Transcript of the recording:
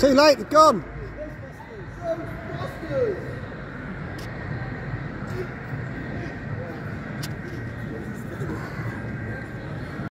Too late, they've gone.